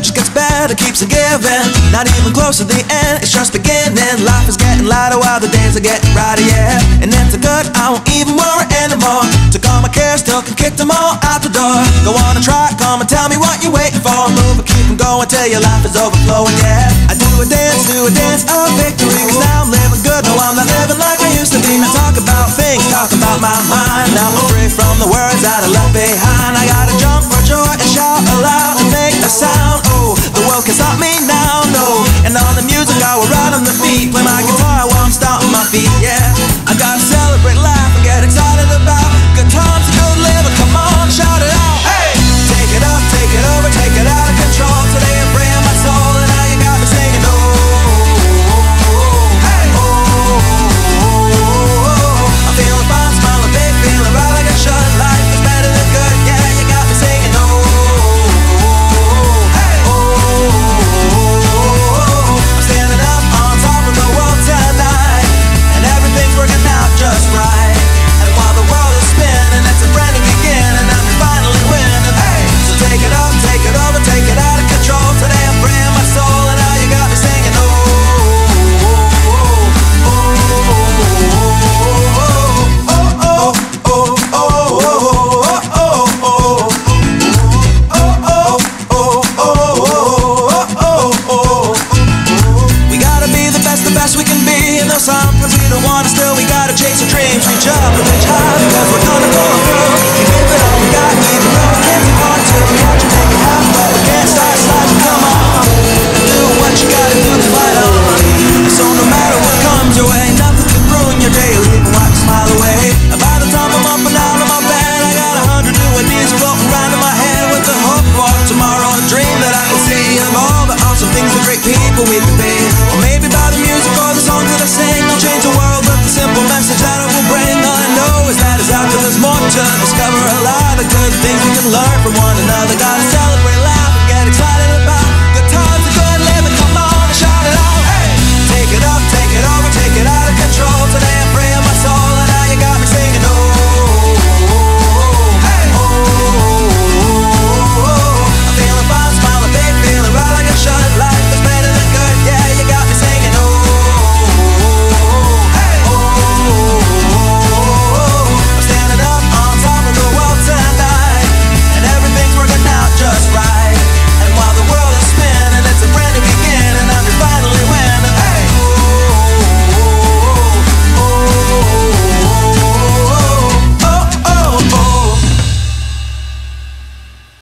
good just gets better, keeps on giving. Not even close to the end, it's just beginning. Life is getting lighter while the days are getting brighter, yeah. And it's a good, I won't even worry anymore. Took all my cares, still can kick them all out the door. Go on and try, come and tell me what you're waiting for. Move and keep them going till your life is overflowing, yeah. I do a dance, do a dance of victory, cause now I'm living good, no, I'm not living like I used to be. Now talk about things, talk about my mind. Now I'm free from the words that I left behind. I got singing those songs cause we don't wanna still We gotta chase our dreams, reach up and reach high Cause we're gonna go learn from one another.